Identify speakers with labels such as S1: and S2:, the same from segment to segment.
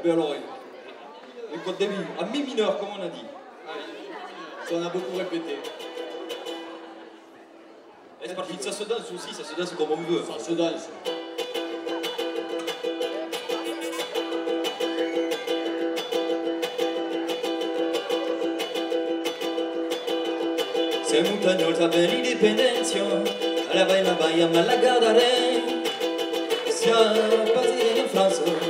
S1: Eh bien alors, les codes début, à mi mineur, comme on a dit.
S2: Ça, on a beaucoup répété.
S1: Et c'est parti, ça se danse aussi, ça se danse comme on veut.
S2: Ça se danse.
S1: Se montagnol sabe l'indipendenza, alla vai la vai a Malaga dare. Siamo partiti in Francia, ma oltre si regnare. Siamo partiti in Francia,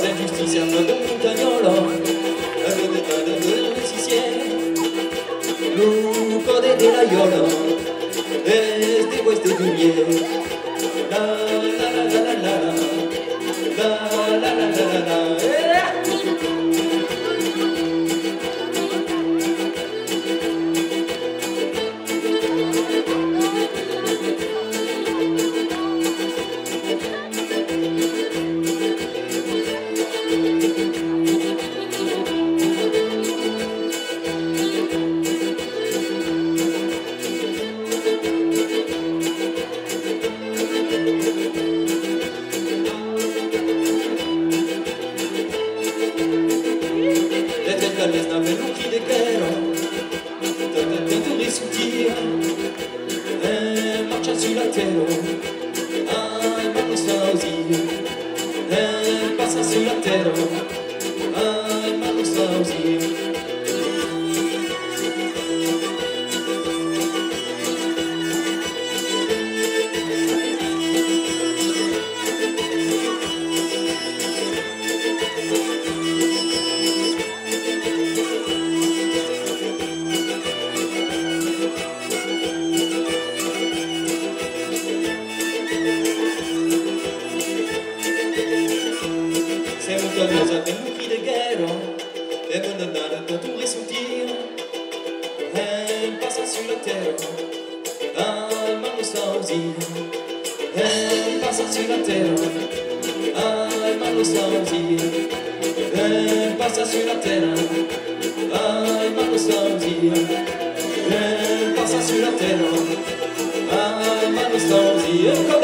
S1: la giustizia, non è un montagnolo et donne de tout ressentir. Elle passe sur la terre, un mano sausi. Elle passe sur la terre, un mano sausi. Elle passe sur la terre, un mano sausi. Elle passe sur la terre, un mano sausi. Et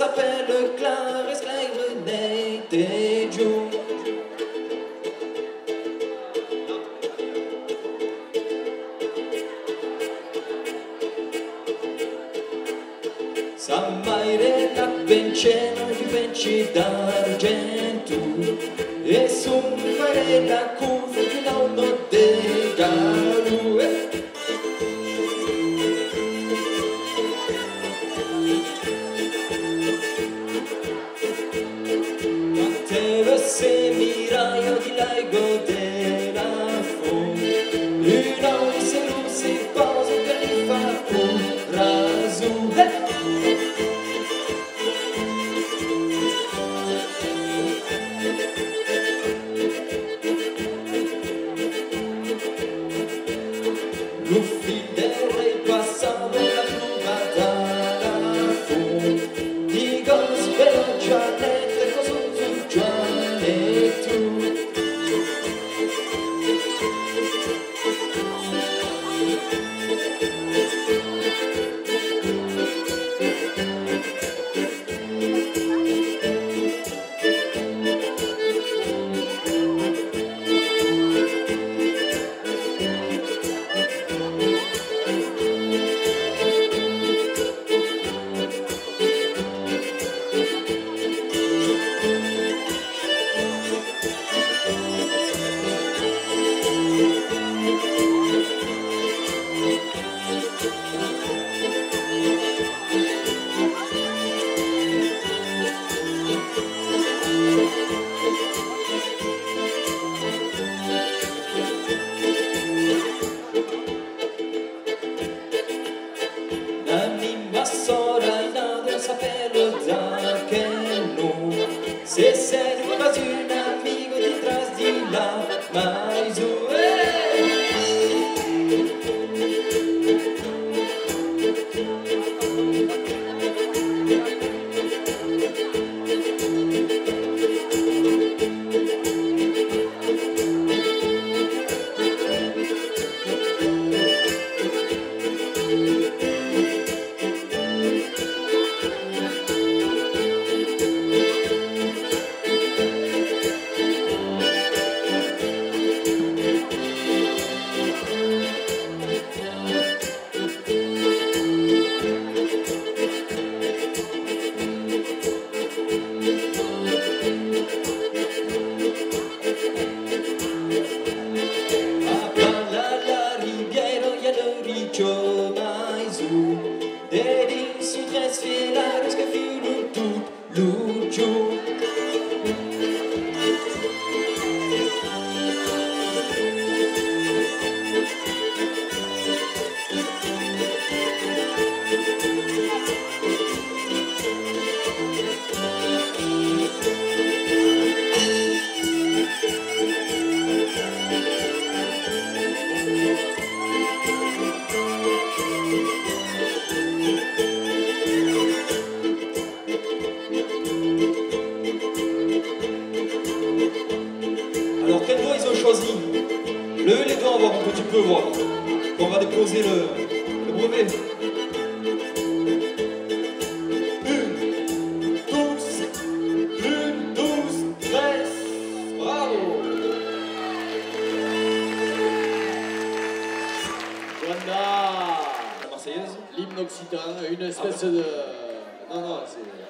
S1: s'appelle Clarisse Clairenet et Joe. Sa mai reta ben cena di penci d'argento do, do, do, do. on va déposer le, brevet. Une, douze, une, douze, treize. Bravo.
S2: Joanna,
S1: la Marseillaise.
S2: L'hymne occitan, une ah espèce de. Non, non, c'est.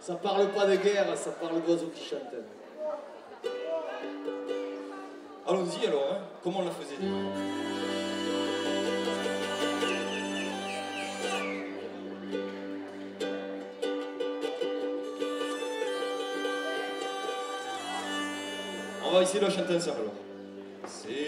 S2: Ça parle pas de guerre, ça parle d'oiseaux qui chantent.
S1: Allons-y alors, hein. comment on la faisait On va essayer de la chanter ensemble alors. C'est